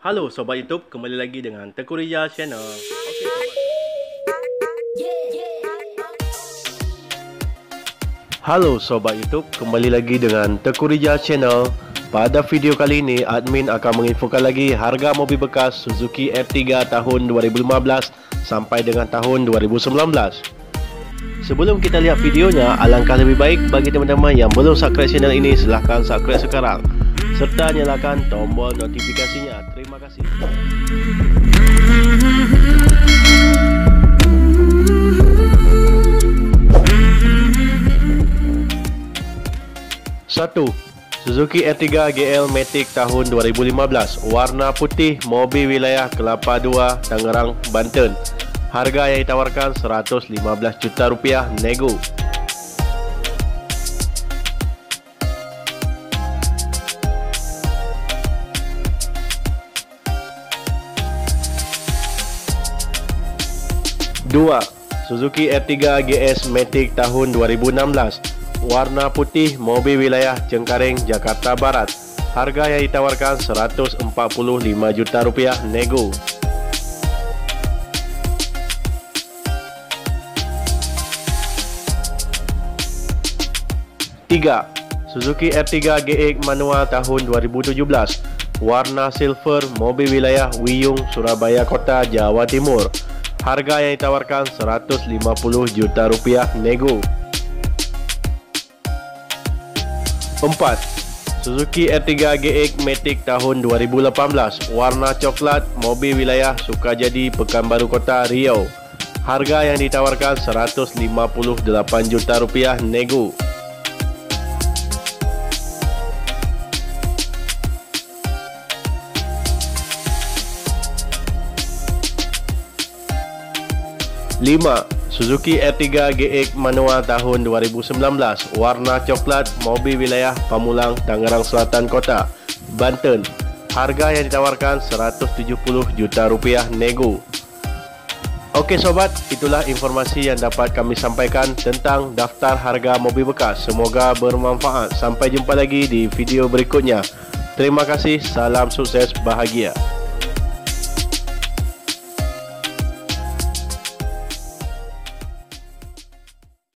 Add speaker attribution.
Speaker 1: Halo Sobat YouTube, kembali lagi dengan Tengku Rija Channel. Halo Sobat YouTube, kembali lagi dengan Tengku Rija Channel. Pada video kali ini, admin akan menginfokan lagi harga mobil bekas Suzuki R3 tahun 2015 sampai dengan tahun 2019. Sebelum kita lihat videonya, alangkah lebih baik bagi teman-teman yang belum subscribe channel ini, silahkan subscribe sekarang serta nyalakan tombol notifikasinya. Terima kasih. Satu, Suzuki R3 GL Matic tahun 2015, warna putih, mobil wilayah Kelapa 2, Tangerang, Banten. Harga yang ditawarkan 115 juta rupiah nego. 2. Suzuki R3 GS Matic tahun 2016 Warna putih mobil wilayah Cengkareng, Jakarta Barat. Harga yang ditawarkan 145 juta rupiah nego. Tiga, Suzuki R3 GX manual tahun 2017 Warna silver mobil wilayah Wiyung, Surabaya Kota, Jawa Timur Harga yang ditawarkan 150 juta rupiah nego. 4. Suzuki R3 GX Matic tahun 2018 Warna coklat Mobil wilayah Sukajadi Pekanbaru Kota Riau Harga yang ditawarkan 158 juta rupiah nego. 5. Suzuki R3 GX manual tahun 2019 Warna coklat Mobil wilayah Pamulang Tangerang Selatan Kota Banten Harga yang ditawarkan 170 juta rupiah nego Okey sobat, itulah informasi yang dapat kami sampaikan tentang daftar harga mobil bekas. Semoga bermanfaat. Sampai jumpa lagi di video berikutnya. Terima kasih, salam sukses, bahagia.